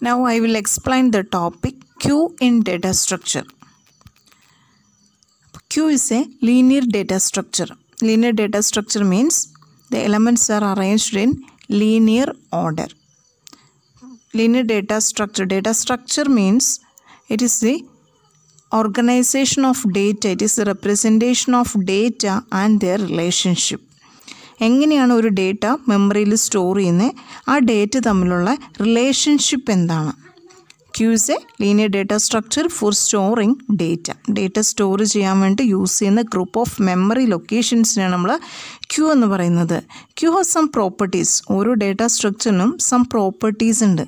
Now I will explain the topic Q in data structure. Q is a linear data structure. Linear data structure means the elements are arranged in linear order. Linear data structure. Data structure means it is the organization of data. It is the representation of data and their relationship. എങ്ങനെയാണ് ഒരു data മെമ്മറിയിൽ store ചെയ്യുന്നത് ആ data തമ്മിലുള്ള relationship എന്താണ്? Queue's a linear data structure for storing data data store ചെയ്യാൻ വേണ്ടി use ചെയ്യുന്ന ഗ്രൂപ്പ് ഓഫ് മെമ്മറി ലൊക്കേഷൻസിനാണ് നമ്മൾ ക്യൂ എന്ന് പറയുന്നത്. ക്യൂ ഹാസ് സം പ്രോപ്പർട്ടീസ് ഓരോ ഡേറ്റ സ്ട്രക്ചറിനും സം പ്രോപ്പർട്ടീസ് ഉണ്ട്.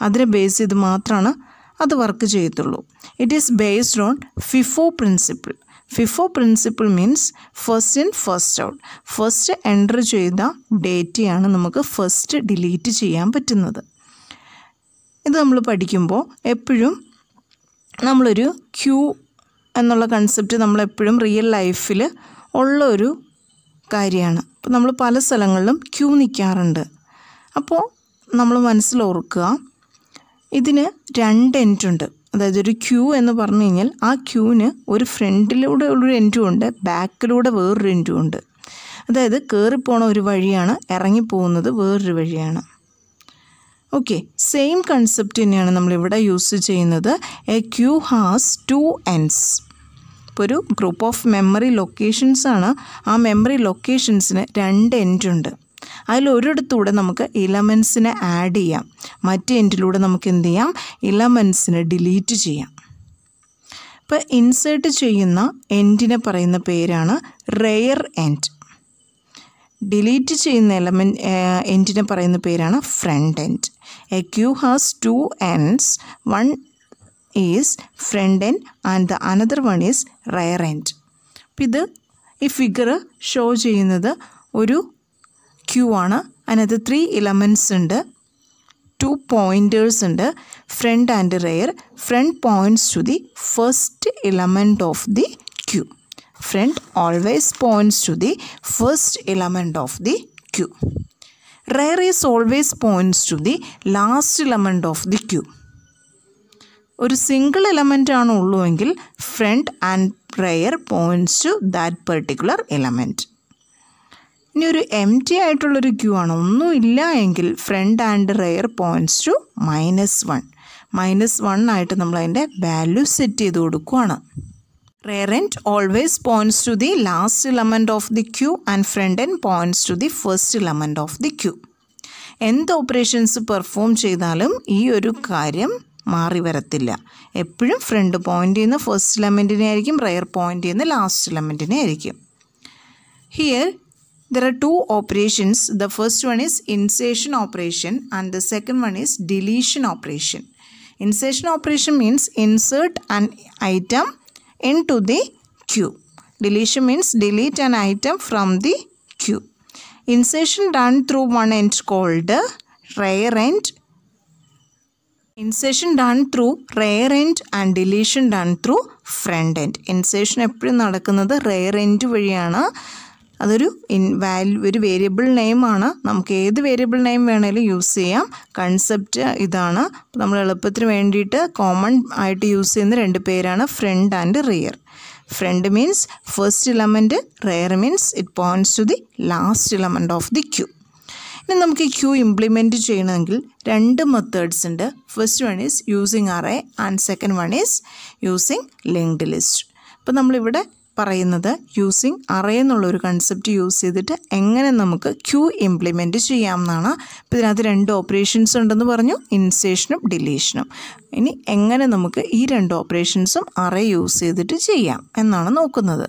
അതിനെ ബേസ് ചെയ്ത് മാത്രമാണ് അത് വർക്ക് ചെയ്യത്തുള്ളൂ. It is based on FIFO principle FIFO principle means first in first out first enter ചെയ്ത ഡേറ്റയാണ് നമുക്ക് ഫസ്റ്റ് ഡിലീറ്റ് ചെയ്യാൻ പറ്റുന്നത്. ഇത് നമ്മൾ പഠിക്കുമ്പോൾ എപ്പോഴും നമ്മളൊരു ക്യൂ എന്നുള്ള കൺസെപ്റ്റ് നമ്മളെപ്പോഴും റിയൽ ലൈഫിൽ ഉള്ള ഒരു കാര്യമാണ്. അപ്പോൾ നമ്മൾ പല സ്ഥലങ്ങളിലും ക്യൂ നിൽക്കാറുണ്ട്. അപ്പോൾ നമ്മൾ മനസ്സിലോർക്കുക ഇതിന് രണ്ട് എൻഡുണ്ട് അതായത് ഒരു ക്യൂ എന്ന് പറഞ്ഞു കഴിഞ്ഞാൽ ആ ക്യൂവിന് ഒരു ഫ്രണ്ടിലൂടെ ഉള്ളൊരു എന്റും ഉണ്ട് ബാക്കിലൂടെ വേറൊരു എന്റും ഉണ്ട്. അതായത് കയറിപ്പോണ ഒരു വഴിയാണ് ഇറങ്ങിപ്പോകുന്നത് വേറൊരു വഴിയാണ്. ഓക്കെ സെയിം കൺസെപ്റ്റ് തന്നെയാണ് നമ്മളിവിടെ യൂസ് ചെയ്യുന്നത്. A queue has two ends ഇപ്പോൾ ഒരു ഗ്രൂപ്പ് ഓഫ് മെമ്മറി ലൊക്കേഷൻസ് ആണ്. ആ മെമ്മറി ലൊക്കേഷൻസിന് രണ്ട് എൻഡുണ്ട് അതിൽ ഒരിടത്തൂടെ നമുക്ക് ഇലമെൻസിനെ ആഡ് ചെയ്യാം. മറ്റേ എൻഡിലൂടെ നമുക്ക് എന്ത് ചെയ്യാം? ഇലമെൻസിനെ ഡിലീറ്റ് ചെയ്യാം. ഇപ്പോൾ ഇൻസേർട്ട് ചെയ്യുന്ന എൻഡിനെ പറയുന്ന പേരാണ് റെയർ എൻഡ് ഡിലീറ്റ് ചെയ്യുന്ന എലമെന്റ് എൻഡിനെ പറയുന്ന പേരാണ് front end a queue has two ends one is front end and the another one is rear end അപ്പം ഇത് ഈ ഫിഗർ ഷോ ചെയ്യുന്നത് ഒരു ക്യൂ ആണ്. അതിനകത്ത് ത്രീ ഇലമെന്റ്സ് ഉണ്ട്. ടു പോയിന്റേഴ്സ് ഉണ്ട്. Front and rear front points to the first element of the queue front always points to the first element of the queue rear is always points to the last element of the queue ഒരു single element ആണ് ഉള്ളുവെങ്കിൽ front and rear points to that particular element ഇനി ഒരു empty ആയിട്ടുള്ളൊരു queue ആണ്. ഒന്നുമില്ല എങ്കിൽ front and rear points to minus one minus one ആയിട്ട് നമ്മൾ അതിന്റെ വാല്യൂ സെറ്റ് ചെയ്ത് കൊടുക്കുകയാണ് end always points to the last element of the queue and front end points to the first element of the queue എന്ത് operations perform ചെയ്താലും ഈ ഒരു കാര്യം മാറി വരത്തില്ല. എപ്പോഴും ഫ്രണ്ട് പോയിന്റ് ചെയ്യുന്ന ഫസ്റ്റ് ഇലമെന്റിനെ ആയിരിക്കും റെയർ പോയിന്റ് ചെയ്യുന്ന ലാസ്റ്റ് ഇലമെന്റിനെ ആയിരിക്കും. Here there are two operations the first one is insertion operation and the second one is deletion operation insertion operation means insert an item into the queue deletion means delete an item from the queue insertion done through one end called rear end Insertion done through rear end and deletion done through front end. Insertion എപ്പോഴും നടക്കുന്നത് rare end വഴിയാണ് അതൊരു in value ഒരു variable നെയിമാണ് നമുക്ക് ഏത് variable name വേണേലും use ചെയ്യാം. കൺസെപ്റ്റ് ഇതാണ്. നമ്മൾ എളുപ്പത്തിന് വേണ്ടിയിട്ട് കോമൺ ആയിട്ട് യൂസ് ചെയ്യുന്ന രണ്ട് പേരാണ്. Front and rear front means first element rear means it points to the last element of the queue ഇനി നമുക്ക് ഈ ക്യൂ ഇംപ്ലിമെന്റ് ചെയ്യണമെങ്കിൽ രണ്ട് മെത്തേഡ്സ് ഉണ്ട്. First one is using array and second one is using linked list അപ്പോൾ നമ്മളിവിടെ പറയുന്നത് using array എന്നുള്ളൊരു കൺസെപ്റ്റ് യൂസ് ചെയ്തിട്ട് എങ്ങനെ നമുക്ക് ക്യൂ ഇംപ്ലിമെന്റ് ചെയ്യാം എന്നാണ് അപ്പോൾ ഇതിനകത്ത് രണ്ട് ഓപ്പറേഷൻസ് ഉണ്ടെന്ന് പറഞ്ഞു ഇൻസേഷനും ഡിലീഷനും ഇനി എങ്ങനെ നമുക്ക് ഈ രണ്ട് ഓപ്പറേഷൻസും അറേ യൂസ് ചെയ്തിട്ട് ചെയ്യാം എന്നാണ് നോക്കുന്നത്.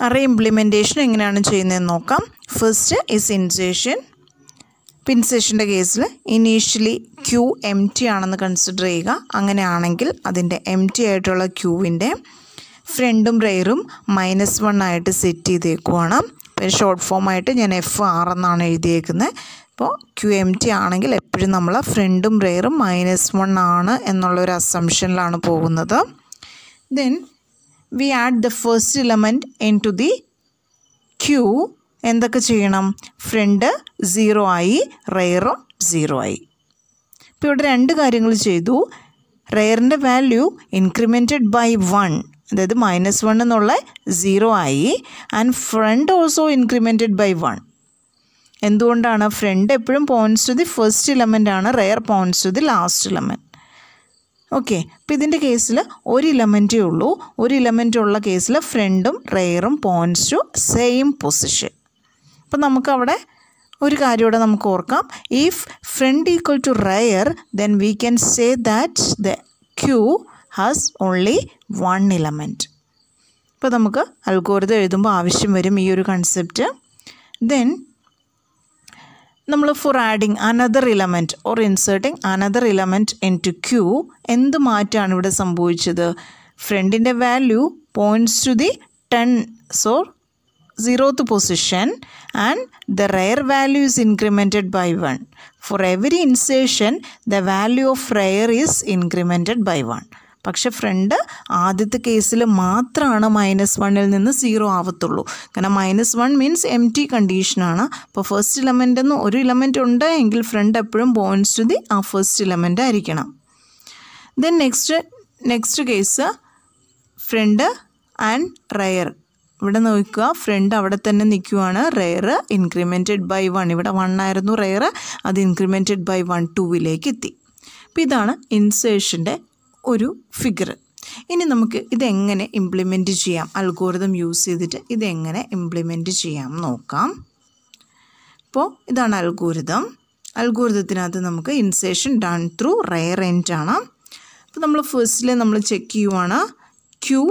അറേ ഇംപ്ലിമെന്റേഷൻ എങ്ങനെയാണ് ചെയ്യുന്നതെന്ന് നോക്കാം. ഫസ്റ്റ് ഇസ് ഇൻസേഷൻ പിൻസേഷന്റെ കേസിൽ ഇനീഷ്യലി ക്യൂ എം ടി ആണെന്ന് കൺസിഡർ ചെയ്യുക. അങ്ങനെയാണെങ്കിൽ അതിന്റെ എം ടി ആയിട്ടുള്ള ക്യൂവിന്റെ ഫ്രണ്ടും റെയറും മൈനസ് വൺ ആയിട്ട് സെറ്റ് ചെയ്തേക്കുവാണ്. ഷോർട്ട് ഫോമായിട്ട് ഞാൻ എഫ് ആർ എന്നാണ് എഴുതിയേക്കുന്നത് അപ്പോൾ ക്യു എം ടി ആണെങ്കിൽ എപ്പോഴും നമ്മൾ ഫ്രണ്ടും റെയറും മൈനസ് വൺ ആണ് എന്നുള്ളൊരു അസംഷനിലാണ് പോകുന്നത്. Then we add the first element into the queue എന്തൊക്കെ ചെയ്യണം? ഫ്രണ്ട് സീറോ ആയി റെയറും സീറോ ആയി. ഇപ്പോൾ ഇവിടെ രണ്ട് കാര്യങ്ങൾ ചെയ്തു. റെയറിന്റെ വാല്യൂ ഇൻക്രിമെന്റഡ് ബൈ വൺ അതായത് മൈനസ് വൺ എന്നുള്ള സീറോ ആയി. And front also incremented by one എന്തുകൊണ്ടാണ്? ഫ്രണ്ട് എപ്പോഴും points to the first element ആണ്. Rear points to the last element okay അപ്പോൾ ഇതിന്റെ കേസിൽ ഒരു ഇലമെന്റേ ഉള്ളൂ. ഒരു ഇലമെന്റ് ഉള്ള കേസിൽ ഫ്രണ്ടും റെയറും പോയിന്റ്സ് ടു സെയിം പൊസിഷൻ അപ്പം നമുക്കവിടെ ഒരു കാര്യം ഇവിടെ നമുക്ക് ഓർക്കാം. If front equal to rear then we can say that the queue has only one element ഇപ്പോൾ നമുക്ക് അൽഗോരിതം എഴുതുമ്പോൾ ആവശ്യം വരും ഈ ഒരു കൺസെപ്റ്റ് ദെൻ നമ്മൾ for adding another element or inserting another element into queue എന്ത് മാറ്റമാണ് ഇവിടെ സംഭവിച്ചത് ഫ്രണ്ടിന്റെ value points to the ten so zeroth position and the rare value is incremented by 1. For every insertion, the value of rare is incremented by 1. പക്ഷെ front ആദ്യത്തെ കേസിൽ മാത്രമാണ് minus വണ്ണിൽ നിന്ന് സീറോ ആവത്തുള്ളൂ. കാരണം minus one means empty കണ്ടീഷനാണ് അപ്പോൾ ഫസ്റ്റ് ഇലമെന്റ് എന്ന് ഒരു ഇലമെന്റ് ഉണ്ട് എങ്കിൽ ഫ്രണ്ട് എപ്പോഴും പോയിന്റ്സ് ടു ദി ആ ഫസ്റ്റ് ഇലമെന്റ് ആയിരിക്കണം. Then next next case front and rear ഇവിടെ നോക്കുക ഫ്രണ്ട് അവിടെ തന്നെ നിൽക്കുവാണ്. റെയർ ഇൻക്രിമെന്റഡ് ബൈ വൺ ഇവിടെ വൺ ആയിരുന്നു റെയർ അത് ഇൻക്രിമെന്റഡ് ബൈ വൺ ടൂവിലേക്ക് എത്തി. അപ്പോൾ ഇതാണ് ഇൻസേഷന്റെ ഒരു ഫിഗർ ഇനി നമുക്ക് ഇതെങ്ങനെ ഇംപ്ലിമെന്റ് ചെയ്യാം? അൽഗോരിതം യൂസ് ചെയ്തിട്ട് ഇതെങ്ങനെ ഇംപ്ലിമെന്റ് ചെയ്യാം നോക്കാം. ഇപ്പോൾ ഇതാണ് അൽഗോരിതം അൽഗോരിതത്തിനകത്ത് നമുക്ക് insertion done through rear end ആണ്. അപ്പോൾ നമ്മൾ ഫസ്റ്റിൽ നമ്മൾ ചെക്ക് ചെയ്യുവാണ്. Queue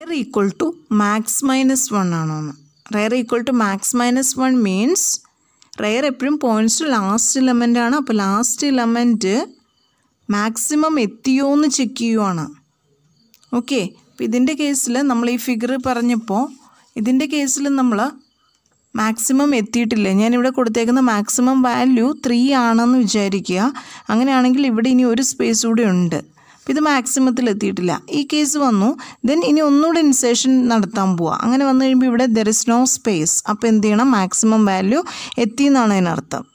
rear equal to max minus one ആണോ എന്ന് rear equal to max minus one means rear എപ്പോഴും പോയിന്റ്സ് ലാസ്റ്റ് ഇലമെന്റ് ആണ്. അപ്പോൾ ലാസ്റ്റ് ഇലമെന്റ് മാക്സിമം എത്തിയോ എന്ന് ചെക്ക് ചെയ്യുവാണ്. ഓക്കെ അപ്പോൾ ഇതിന്റെ കേസിൽ നമ്മൾ ഈ ഫിഗർ പറഞ്ഞപ്പോൾ ഇതിന്റെ കേസിൽ നമ്മൾ മാക്സിമം എത്തിയിട്ടില്ല? ഞാനിവിടെ കൊടുത്തേക്കുന്ന മാക്സിമം വാല്യൂ ത്രീ ആണെന്ന് വിചാരിക്കുക. അങ്ങനെയാണെങ്കിൽ ഇവിടെ ഇനി ഒരു സ്പേസ് കൂടെ ഉണ്ട്. അപ്പോൾ ഇത് മാക്സിമത്തിൽ എത്തിയിട്ടില്ല. ഈ കേസ് വന്നു. ദെൻ ഇനി ഒന്നുകൂടെ ഇൻസേഷൻ നടത്താൻ പോവുക അങ്ങനെ വന്നു കഴിയുമ്പോൾ ഇവിടെ ദർ ഇസ് നോ സ്പേസ് അപ്പോൾ എന്ത് ചെയ്യണം? മാക്സിമം വാല്യൂ എത്തി എന്നാണ് അതിനർത്ഥം.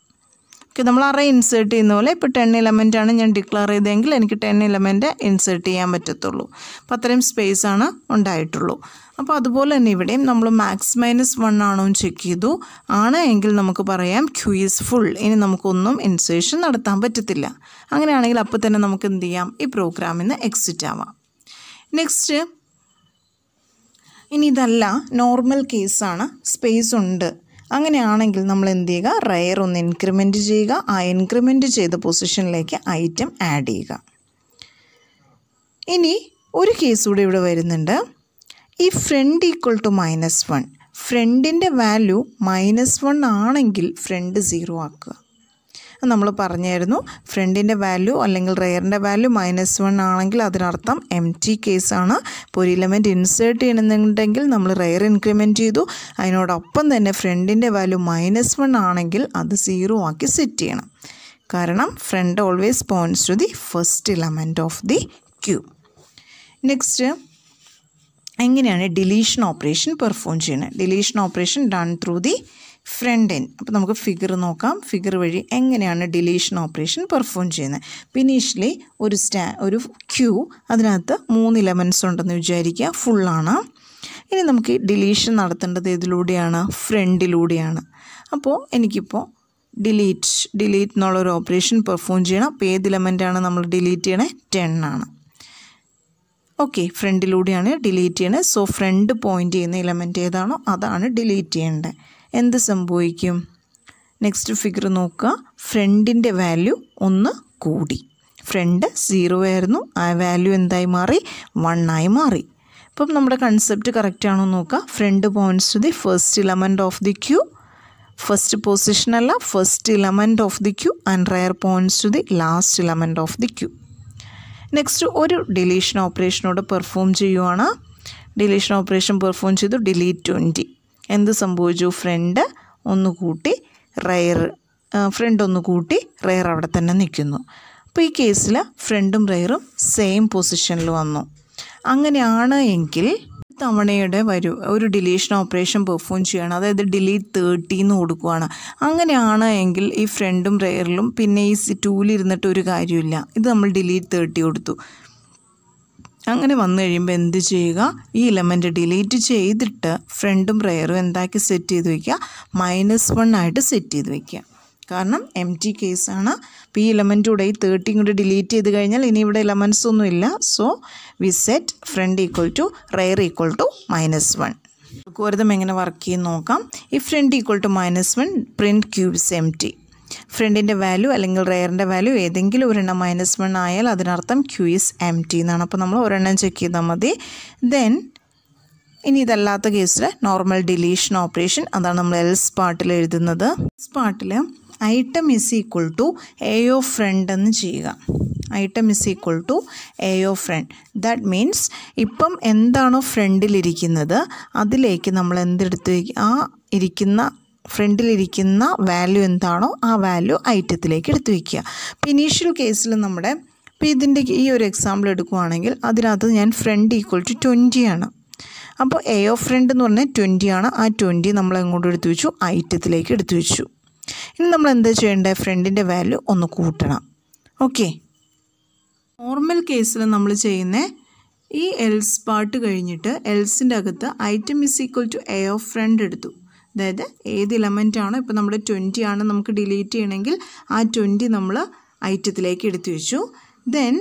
ഓക്കെ നമ്മൾ അറേ ഇൻസേർട്ട് ചെയ്യുന്ന പോലെ ഇപ്പോൾ ടെൻ ആണ് ഞാൻ ഡിക്ലെയർ ചെയ്തതെങ്കിൽ എനിക്ക് ടെൻ ഇലമെന്റ് ഇൻസേർട്ട് ചെയ്യാൻ പറ്റത്തുള്ളൂ. അപ്പോൾ അത്രയും സ്പേസ് ആണ് ഉണ്ടായിട്ടുള്ളൂ. അപ്പോൾ അതുപോലെ തന്നെ ഇവിടെയും നമ്മൾ മാക്സ് മൈനസ് വൺ ആണോ എന്ന് ചെക്ക് ചെയ്തു. ആണ് എങ്കിൽ നമുക്ക് പറയാം ക്യൂ ഈസ് ഫുൾ ഇനി നമുക്കൊന്നും ഇൻസേഷൻ നടത്താൻ പറ്റത്തില്ല. അങ്ങനെയാണെങ്കിൽ അപ്പോൾ തന്നെ നമുക്ക് എന്ത് ചെയ്യാം? ഈ പ്രോഗ്രാമിൽ നിന്ന് എക്സിറ്റ് ആവാം. നെക്സ്റ്റ് ഇനി ഇതല്ല നോർമൽ കേസാണ് സ്പേസ് ഉണ്ട്. അങ്ങനെയാണെങ്കിൽ നമ്മൾ എന്ത് ചെയ്യുക റയർ ഒന്ന് ഇൻക്രിമെന്റ് ചെയ്യുക. ആ ഇൻക്രിമെന്റ് ചെയ്ത പൊസിഷനിലേക്ക് ഐറ്റം ആഡ് ചെയ്യുക. ഇനി ഒരു കേസ് കൂടെ ഇവിടെ വരുന്നുണ്ട്. ഈ front equal to minus one ഫ്രണ്ടിന്റെ വാല്യൂ മൈനസ് വൺ ആണെങ്കിൽ ഫ്രണ്ട് സീറോ ആക്കുക. നമ്മൾ പറഞ്ഞായിരുന്നു. ഫ്രണ്ടിന്റെ വാല്യൂ അല്ലെങ്കിൽ റെയറിന്റെ വാല്യൂ മൈനസ് വൺ ആണെങ്കിൽ അതിനർത്ഥം എം ടി കേസാണ് ഇപ്പോൾ ഒരു ഇലമെന്റ് ഇൻസേർട്ട് ചെയ്യണമെന്നുണ്ടെങ്കിൽ നമ്മൾ റെയർ ഇൻക്രിമെന്റ് ചെയ്തു. അതിനോടൊപ്പം തന്നെ ഫ്രണ്ടിന്റെ വാല്യൂ മൈനസ് വൺ ആണെങ്കിൽ അത് സീറോ ആക്കി സെറ്റ് ചെയ്യണം. കാരണം front always points to the first element of the queue next എങ്ങനെയാണ് ഡിലീഷൻ ഓപ്പറേഷൻ പെർഫോം ചെയ്യുന്നത്? Deletion operation done through the front end അപ്പോൾ നമുക്ക് ഫിഗർ നോക്കാം. ഫിഗർ വഴി എങ്ങനെയാണ് ഡിലീഷൻ ഓപ്പറേഷൻ പെർഫോം ചെയ്യുന്നത്? ഇനീഷ്യലി ഒരു സ്റ്റാ ഒരു ക്യൂ അതിനകത്ത് മൂന്ന് ഇലമെൻസ് ഉണ്ടെന്ന് വിചാരിക്കുക. ഫുള്ളാണ് ഇനി നമുക്ക് ഡിലീഷൻ നടത്തേണ്ടത് ഇതിലൂടെയാണ് ഫ്രണ്ടിലൂടെയാണ്. അപ്പോൾ എനിക്കിപ്പോൾ ഡിലീറ്റ് ഡിലീറ്റ് എന്നുള്ളൊരു ഓപ്പറേഷൻ പെർഫോം ചെയ്യണം. അപ്പോൾ ഏത് ഇലമെന്റാണ് നമ്മൾ ഡിലീറ്റ് ചെയ്യണേ? ടെൻ ആണ്. ഓക്കെ ഫ്രണ്ടിലൂടെയാണ് ഡിലീറ്റ് ചെയ്യണത് സോ ഫ്രണ്ട് പോയിന്റ് ചെയ്യുന്ന ഇലമെന്റ് ഏതാണോ അതാണ് ഡിലീറ്റ് ചെയ്യേണ്ടത്. എന്ത് സംഭവിക്കും? നെക്സ്റ്റ് ഫിഗർ നോക്കുക. ഫ്രണ്ടിന്റെ വാല്യൂ ഒന്ന് കൂടി. ഫ്രണ്ട് സീറോ ആയിരുന്നു. ആ വാല്യൂ എന്തായി മാറി? വൺ ആയി മാറി. അപ്പം നമ്മുടെ കൺസെപ്റ്റ് കറക്റ്റ് ആണോ നോക്കുക. Front points to the first element of the queue first position അല്ല first element of the queue and rear points to the last element of the queue next ഒരു ഡിലീഷൻ ഓപ്പറേഷനോട് perform ചെയ്യുവാണ്. Deletion operation perform ചെയ്തു delete twenty എന്ത് സംഭവിച്ചു? Front ഒന്ന് കൂട്ടി rare front ഒന്ന് കൂട്ടി റയർ അവിടെ തന്നെ നിൽക്കുന്നു. അപ്പോൾ ഈ കേസിൽ ഫ്രണ്ടും റയറും സെയിം പൊസിഷനിൽ വന്നു. അങ്ങനെയാണ് എങ്കിൽ തവണയുടെ വരൂ ഒരു ഡിലീഷൻ ഓപ്പറേഷൻ പെർഫോം ചെയ്യണം അതായത് ഡിലീറ്റ് തേർട്ടി എന്ന് കൊടുക്കുകയാണ് അങ്ങനെയാണ് എങ്കിൽ ഈ ഫ്രണ്ടും റെയറിലും പിന്നെ ഈ ടൂലിരുന്നിട്ട് ഒരു കാര്യമില്ല ഇത് നമ്മൾ ഡിലീറ്റ് തേർട്ടി കൊടുത്തു. അങ്ങനെ വന്നു കഴിയുമ്പോൾ എന്ത് ചെയ്യുക? ഈ ഇലമെന്റ് ഡിലീറ്റ് ചെയ്തിട്ട് ഫ്രണ്ടും റെയറും എന്താക്കി സെറ്റ് ചെയ്ത് വയ്ക്കുക മൈനസ് വൺ ആയിട്ട് സെറ്റ് ചെയ്ത് വയ്ക്കുക കാരണം എം ടി കേസാണ് അപ്പോൾ ഈ ഇലമെന്റൂടെ ഈ തേർട്ടിയും കൂടി ഡിലീറ്റ് ചെയ്ത് കഴിഞ്ഞാൽ ഇനി ഇവിടെ ഇലമെന്റ്സ് ഒന്നും ഇല്ല. So we set front equal to rear equal to minus one algorithm എങ്ങനെ വർക്ക് ചെയ്യുന്ന നോക്കാം. ഈ front equal to minus one print queue is empty ഫ്രണ്ടിന്റെ വാല്യൂ അല്ലെങ്കിൽ റെയറിന്റെ വാല്യൂ ഏതെങ്കിലും ഒരെണ്ണം മൈനസ് വൺ ആയാൽ അതിനർത്ഥം ക്യൂ ഇസ് എം ടി എന്നാണ്. അപ്പോൾ നമ്മൾ ഒരെണ്ണം ചെക്ക് ചെയ്താൽ മതി. ദെൻ ഇനി ഇതല്ലാത്ത കേസിൽ നോർമൽ ഡിലീഷൻ ഓപ്പറേഷൻ അതാണ് നമ്മൾ എൽസ് പാർട്ടിൽ എഴുതുന്നത്. എൽസ് പാർട്ടിൽ item is equal to A of front എന്ന് ചെയ്യുക. Item is equal to A of front that means ഇപ്പം എന്താണോ ഫ്രണ്ടിലിരിക്കുന്നത് അതിലേക്ക് നമ്മൾ എന്തെടുത്ത് ആ ഇരിക്കുന്ന ഫ്രണ്ടിലിരിക്കുന്ന വാല്യൂ എന്താണോ ആ വാല്യൂ ഐറ്റത്തിലേക്ക് എടുത്തു വയ്ക്കുക അപ്പോൾ ഇനീഷ്യൽ കേസിൽ നമ്മുടെ ഇപ്പോൾ ഇതിന്റെ ഈ ഒരു എക്സാമ്പിൾ എടുക്കുകയാണെങ്കിൽ അതിനകത്ത് ഞാൻ ഫ്രണ്ട് ഈക്വൽ ടു ട്വന്റി ആണ്. അപ്പോൾ എ ഓഫ് ഫ്രണ്ട് എന്ന് പറഞ്ഞാൽ ട്വന്റി ആണ്. ആ ട്വന്റി നമ്മൾ എങ്ങോട്ട് എടുത്തു വെച്ചു? ഐറ്റത്തിലേക്ക് എടുത്തു വെച്ചു. ഇനി നമ്മൾ എന്താ ചെയ്യേണ്ടത് ഫ്രണ്ടിന്റെ വാല്യൂ ഒന്ന് കൂട്ടണം. ഓക്കെ നോർമൽ കേസിൽ നമ്മൾ ചെയ്യുന്ന ഈ എൽസ് പാർട്ട് കഴിഞ്ഞിട്ട് എൽസിന്റെ അകത്ത് item is equal to A of front എടുത്തു. അതായത് ഏത് ഇലമെന്റ് ആണോ ഇപ്പോൾ നമ്മുടെ ട്വന്റി ആണ് നമുക്ക് ഡിലീറ്റ് ചെയ്യണമെങ്കിൽ ആ ട്വന്റി നമ്മൾ ഐറ്റത്തിലേക്ക് എടുത്തു വെച്ചു. ദെൻ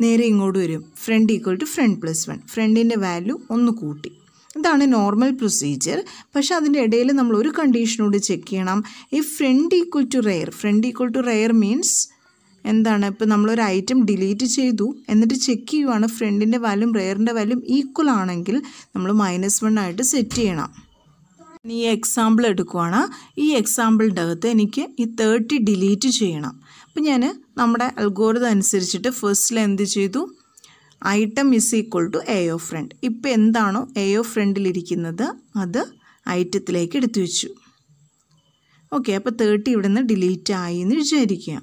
നേരെ ഇങ്ങോട്ട് വരും. Front equal to front plus one ഫ്രണ്ടിന്റെ വാല്യൂ ഒന്ന് കൂട്ടി. ഇതാണ് നോർമൽ പ്രൊസീജിയർ പക്ഷെ അതിന്റെ ഇടയിൽ നമ്മൾ ഒരു കണ്ടീഷനോട് ചെക്ക് ചെയ്യണം. ഈ front equal to rear front equal to rear means എന്താണ്? ഇപ്പോൾ നമ്മളൊരു ഐറ്റം ഡിലീറ്റ് ചെയ്തു. എന്നിട്ട് ചെക്ക് ചെയ്യുവാണ് ഫ്രണ്ടിന്റെ വാല്യൂം റെയറിന്റെ വാല്യൂം ഈക്വൽ ആണെങ്കിൽ നമ്മൾ മൈനസ് വൺ ആയിട്ട് സെറ്റ് ചെയ്യണം. ഈ എക്സാമ്പിൾ എടുക്കുവാണ്. ഈ എക്സാമ്പിളിന്റെ അകത്ത് എനിക്ക് ഈ തേർട്ടി ഡിലീറ്റ് ചെയ്യണം. അപ്പം ഞാൻ നമ്മുടെ അൽഗോരിതം അനുസരിച്ചിട്ട് ഫസ്റ്റിൽ എന്ത് ചെയ്തു? Item is equal to A of front ഇപ്പോൾ എന്താണോ എ ഓഫ് ഫ്രണ്ടിലിരിക്കുന്നത് അത് ഐറ്റത്തിലേക്ക് എടുത്തു വെച്ചു. ഓക്കെ അപ്പോൾ തേർട്ടി ഇവിടെ നിന്ന് ഡിലീറ്റ് ആയി എന്ന് വിചാരിക്കുക.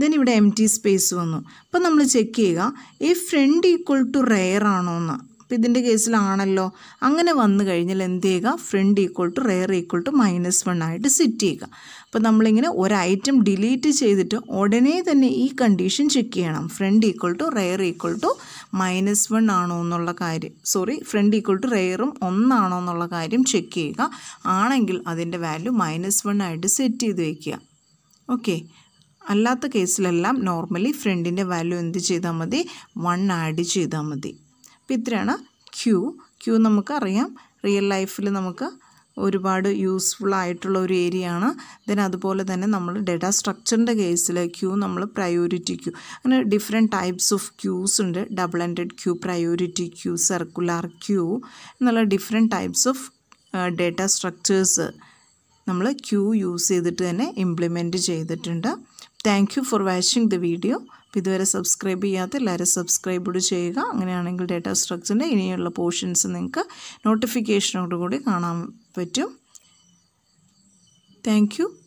ദെൻ ഇവിടെ എം ടി സ്പേസ് വന്നു. അപ്പോൾ നമ്മൾ ചെക്ക് ചെയ്യുക. ഈ ഫ്രണ്ട് ഈക്വൾ ടു റെയർ ആണോ എന്ന് അപ്പോൾ ഇതിന്റെ കേസിലാണല്ലോ. അങ്ങനെ വന്നു കഴിഞ്ഞാൽ എന്ത് ചെയ്യുക? Front equal to rear equal to minus one ആയിട്ട് സെറ്റ് ചെയ്യുക. അപ്പോൾ നമ്മളിങ്ങനെ ഒരു ഐറ്റം ഡിലീറ്റ് ചെയ്തിട്ട് ഉടനെ തന്നെ ഈ കണ്ടീഷൻ ചെക്ക് ചെയ്യണം. Front equal to rear equal to minus one ആണോ എന്നുള്ള കാര്യം. സോറി ഫ്രണ്ട് ഈക്വൾ ടു റെയറും ഒന്നാണോ എന്നുള്ള കാര്യം ചെക്ക് ചെയ്യുക. ആണെങ്കിൽ അതിന്റെ വാല്യൂ മൈനസ് വൺ ആയിട്ട് സെറ്റ് ചെയ്ത് വയ്ക്കുക ഓക്കെ അല്ലാത്ത കേസിലെല്ലാം നോർമലി ഫ്രണ്ടിന്റെ വാല്യൂ എന്ത് ചെയ്താൽ മതി? വൺ ആഡ് ചെയ്താൽ മതി. അപ്പോൾ ഇത്രയാണ് ക്യൂ. ക്യൂ നമുക്കറിയാം. റിയൽ ലൈഫിൽ നമുക്ക് ഒരുപാട് യൂസ്ഫുൾ ആയിട്ടുള്ള ഒരു ഏരിയ ആണ് ദെൻ അതുപോലെ തന്നെ നമ്മൾ ഡേറ്റ സ്ട്രക്ചറിന്റെ കേസിൽ ക്യൂ നമ്മൾ പ്രയോറിറ്റി ക്യൂ. അങ്ങനെ ഡിഫറെന്റ് ടൈപ്സ് ഓഫ് ക്യൂസ് ഉണ്ട്. Double ended queue priority queue circular queue എന്നുള്ള different types of data structures നമ്മൾ ക്യൂ യൂസ് ചെയ്തിട്ട് തന്നെ ഇംപ്ലിമെന്റ് ചെയ്തിട്ടുണ്ട്. Thank you for watching the video. അപ്പോൾ ഇതുവരെ സബ്സ്ക്രൈബ് ചെയ്യാത്ത എല്ലാവരും സബ്സ്ക്രൈബ് ചെയ്യുക. അങ്ങനെയാണെങ്കിൽ ഡേറ്റ സ്ട്രക്ചറിന്റെ ഇനിയുള്ള പോർഷൻസ് നിങ്ങൾക്ക് നോട്ടിഫിക്കേഷനോടുകൂടി കാണാൻ പറ്റും. താങ്ക്